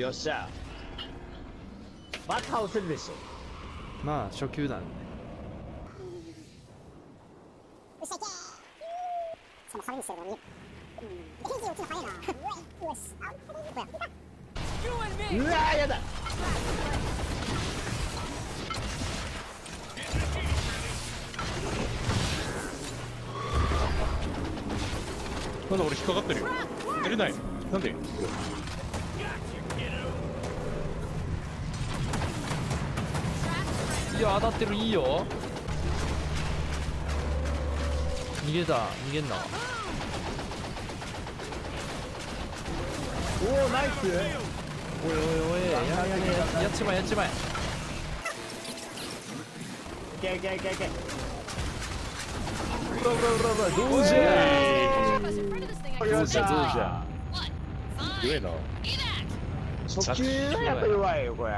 よっしゃ。まあ倒せるでしょ。まあ初級なんでね。よっしゃいけしかも壁にしてるのにうん返事落ちるの早いなよしあこれこれうわーやだ。なんだ俺引っかかってるよ。出れない。なんで？いや当たってるいいよ。逃げた逃げんな。おおナイス。おいおいおいやややややっちまえ。やっちまえいけいけいけいけうらうらうらうらどうじゃどうじゃどうじゃゃ What? 弱え Fine. な.初級はやっぱ弱いよこれ